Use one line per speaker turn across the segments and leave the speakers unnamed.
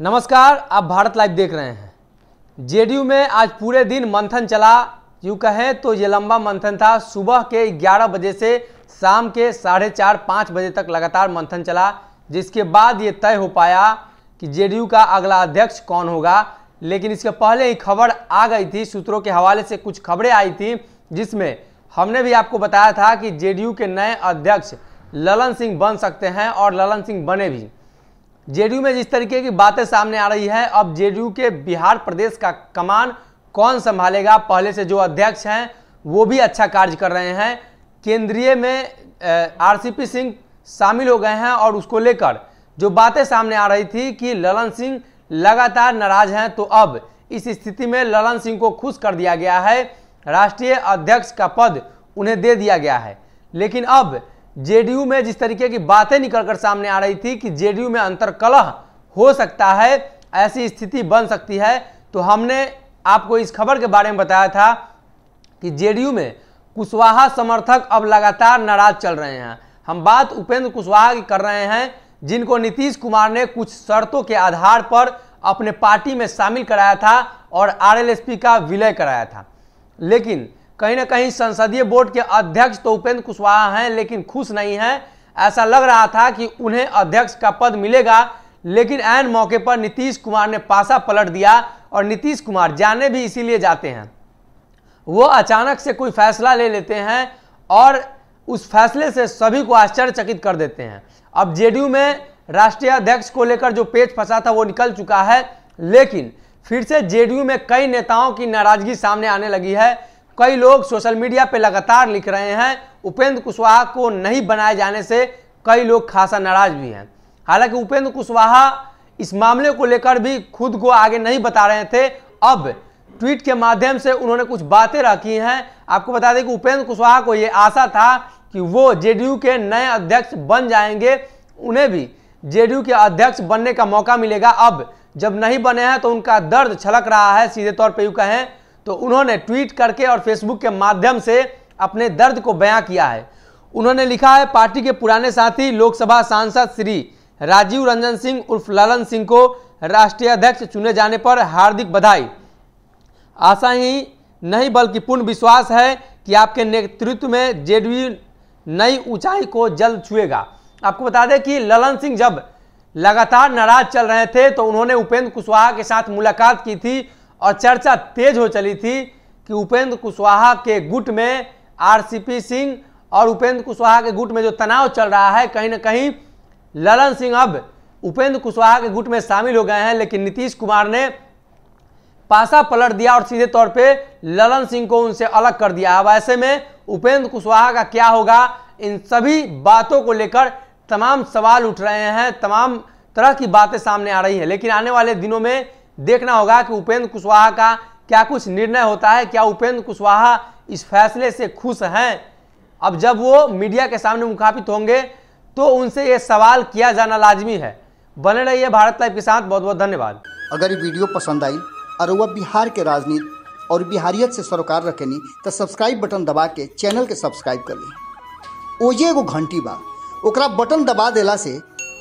नमस्कार, आप भारत लाइव देख रहे हैं। जेडीयू में आज पूरे दिन मंथन चला। यूँ कहें तो ये लंबा मंथन था। सुबह के 11 बजे से शाम के साढ़े चार, पाँच बजे तक लगातार मंथन चला, जिसके बाद ये तय हो पाया कि जेडीयू का अगला अध्यक्ष कौन होगा। लेकिन इसके पहले ही खबर आ गई थी, सूत्रों के हवाले से कुछ खबरें आई थी, जिसमें हमने भी आपको बताया था कि जेडीयू के नए अध्यक्ष ललन सिंह बन सकते हैं और ललन सिंह बने भी। जेडीयू में जिस तरीके की बातें सामने आ रही है, अब जेडीयू के बिहार प्रदेश का कमान कौन संभालेगा? पहले से जो अध्यक्ष हैं, वो भी अच्छा कार्य कर रहे हैं। केंद्रीय में आरसीपी सिंह शामिल हो गए हैं और उसको लेकर जो बातें सामने आ रही थी कि ललन सिंह लगातार नाराज़ हैं तो अब इस स्थिति में ललन सिंह को खुश कर दिया गया है। राष्ट्रीय अध्यक्ष का पद उन्हें दे दिया गया है। लेकिन अब जेडीयू में जिस तरीके की बातें निकलकर सामने आ रही थी कि जेडीयू में अंतरकलह हो सकता है, ऐसी स्थिति बन सकती है तो हमने आपको इस खबर के बारे में बताया था कि जेडीयू में कुशवाहा समर्थक अब लगातार नाराज़ चल रहे हैं। हम बात उपेंद्र कुशवाहा की कर रहे हैं, जिनको नीतीश कुमार ने कुछ शर्तों के आधार पर अपने पार्टी में शामिल कराया था और आरएलएसपी का विलय कराया था। लेकिन कहीं ना कहीं संसदीय बोर्ड के अध्यक्ष तो उपेंद्र कुशवाहा हैं, लेकिन खुश नहीं हैं। ऐसा लग रहा था कि उन्हें अध्यक्ष का पद मिलेगा, लेकिन एन मौके पर नीतीश कुमार ने पासा पलट दिया और नीतीश कुमार जाने भी इसीलिए जाते हैं। वो अचानक से कोई फैसला ले लेते हैं और उस फैसले से सभी को आश्चर्यचकित कर देते हैं। अब जेडीयू में राष्ट्रीय अध्यक्ष को लेकर जो पेच फंसा था वो निकल चुका है, लेकिन फिर से जेडीयू में कई नेताओं की नाराज़गी सामने आने लगी है। कई लोग सोशल मीडिया पे लगातार लिख रहे हैं, उपेंद्र कुशवाहा को नहीं बनाए जाने से कई लोग खासा नाराज़ भी हैं। हालाँकि उपेंद्र कुशवाहा इस मामले को लेकर भी खुद को आगे नहीं बता रहे थे। अब ट्वीट के माध्यम से उन्होंने कुछ बातें रखी हैं। आपको बता दें कि उपेंद्र कुशवाहा को ये आशा था कि वो जेडीयू के नए अध्यक्ष बन जाएँगे। उन्हें भी जेडीयू के अध्यक्ष बनने का मौका मिलेगा। अब जब नहीं बने हैं तो उनका दर्द छलक रहा है। सीधे तौर पर यूँ कहें तो उन्होंने ट्वीट करके और फेसबुक के माध्यम से अपने दर्द को बयां किया है। उन्होंने लिखा है, पार्टी के पुराने साथी, लोकसभा सांसद श्री राजीव रंजन सिंह उर्फ़ ललन सिंह को राष्ट्रीय अध्यक्ष चुने जाने पर हार्दिक बधाई। आशा ही नहीं, बल्कि पूर्ण विश्वास है कि आपके नेतृत्व में जेडीयू नई ऊंचाई को जल्द छुएगा। आपको बता दें कि ललन सिंह जब लगातार नाराज़ चल रहे थे तो उन्होंने उपेंद्र कुशवाहा के साथ मुलाकात की थी और चर्चा तेज हो चली थी कि उपेंद्र कुशवाहा के गुट में आरसीपी सिंह और उपेंद्र कुशवाहा के गुट में जो तनाव चल रहा है, कहीं ना कहीं ललन सिंह अब उपेंद्र कुशवाहा के गुट में शामिल हो गए हैं, लेकिन नीतीश कुमार ने पासा पलट दिया और सीधे तौर पे ललन सिंह को उनसे अलग कर दिया। अब ऐसे में उपेंद्र कुशवाहा का क्या होगा? इन सभी बातों को लेकर तमाम सवाल उठ रहे हैं, तमाम तरह की बातें सामने आ रही हैं। लेकिन आने वाले दिनों में देखना होगा कि उपेंद्र कुशवाहा का क्या कुछ निर्णय होता है, क्या उपेंद्र कुशवाहा इस फैसले से खुश हैं? अब जब वो मीडिया के सामने मुखापित होंगे तो उनसे ये सवाल किया जाना लाजमी है। बने रहिए भारत लाइव के साथ। बहुत बहुत धन्यवाद।
अगर ये वीडियो पसंद आई, और वह बिहार के राजनीति और बिहारियत से सरोकार रखेनी तो सब्सक्राइब बटन दबा के चैनल के सब्सक्राइब कर ली। ओजे एगो घंटी बा। ओकरा बटन दबा देला से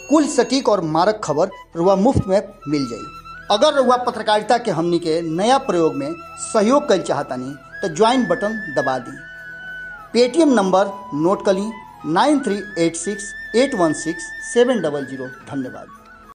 कुल सटीक और मारक खबर रुआ मुफ़्त में मिल जाई। अगर रुआ पत्रकारिता के हमनी के नया प्रयोग में सहयोग कर चाहतनी तो ज्वाइन बटन दबा दी। पेटीएम नंबर नोट कर ली nine three eight six eight one six seven double zero. धन्यवाद।